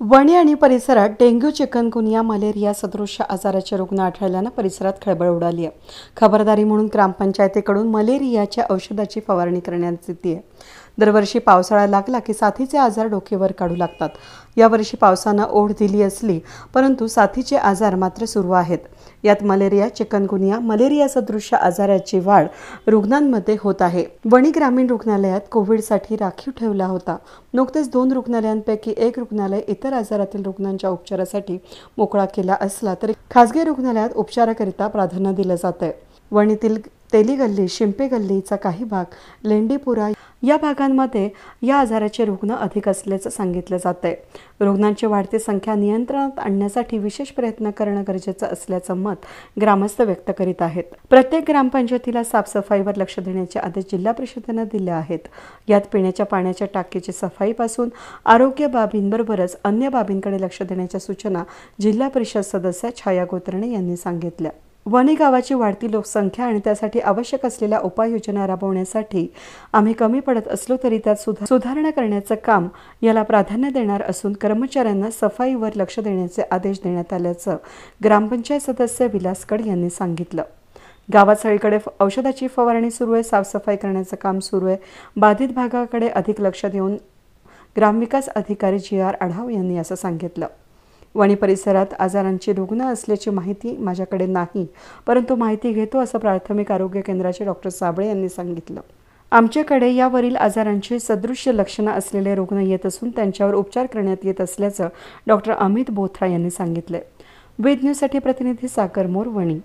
वणी आणि परिसरात dengue chikungunya malaria सदृश आजाराचे रुग्ण आढळल्यानं परिसरात खळबळ उडाली आहे. खबरदारी म्हणून ग्रामपंचायतीकडून मलेरियाच्या औषधाची फवारणी करण्यात येते. दरवर्षी पावसाळा लागला की साथीचे आजार डोकेवर काढू लागतात. यावर्षी पावसानं ओढ दिली असली परंतु साथीचे आजार मात्र सुरू आहेत. यात मलेरिया चिकनगुनिया मलेरिया सदृश आजाराची वाढ रुग्णांमध्ये होत आहे. वणी ग्रामीण रुग्णालयात कोविडसाठी राखीव ठेवला होता. नुकतेच दोन रुग्णालयांपैकी एक रुग्णालय इतर आजारातील रुग्णांच्या उपचारासाठी मोकळा केला असला तरी खासगी रुग्णालयात उपचाराकरिता प्राधान्य दिलं जात आहे वणीतील तेली गल्ली शिंपे गल्लीचा काही भाग लेंडीपुरा या भागांमध्ये या आजाराचे रुग्ण अधिक असल्याचं सांगितलं जात आहे रुग्णांची वाढती संख्या नियंत्रणात आणण्यासाठी विशेष प्रयत्न करणं गरजेचं असल्याचं मत ग्रामस्थ व्यक्त करीत आहेत. प्रत्येक ग्रामपंचायतीला साफसफाईवर लक्ष देण्याचे आदेश जिल्हा परिषदेनं दिले आहेत. यात पिण्याच्या पाण्याच्या टाकीची सफाईपासून आरोग्य बाबींबरोबरच अन्य बाबींकडे लक्ष देण्याच्या सूचना जिल्हा परिषद सदस्य छाया गोत्रणे यांनी सांगितल्या. वणी गावाची वाढती लोकसंख्या आणि त्यासाठी आवश्यक असलेल्या उपाययोजना राबवण्यासाठी आम्ही कमी पडत असलो तरी त्यात सुधा सुधारणा करण्याचं काम याला प्राधान्य देणार असून कर्मचाऱ्यांना सफाईवर लक्ष देण्याचे आदेश देण्यात आल्याचं ग्रामपंचायत सदस्य विलास कड यांनी सांगितलं. गावात सगळीकडे औषधाची फवारणी सुरू आहे साफसफाई करण्याचं काम सुरू आहे. बाधित भागाकडे अधिक लक्ष देऊन ग्रामविकास अधिकारी जी आर आढाव यांनी असं सांगितलं. वणी परिसरात आजारांची रुग्ण असल्याची माहिती माझ्याकडे नाही परंतु माहिती घेतो असं प्राथमिक आरोग्य केंद्राचे डॉक्टर साबळे यांनी सांगितलं. आमच्याकडे यावरील आजारांची सदृश्य लक्षणं असलेले रुग्ण येत असून त्यांच्यावर उपचार करण्यात येत असल्याचं डॉक्टर अमित बोथरा यांनी सांगितलं वेद न्यूजसाठी प्रतिनिधी साकर मोर वणी.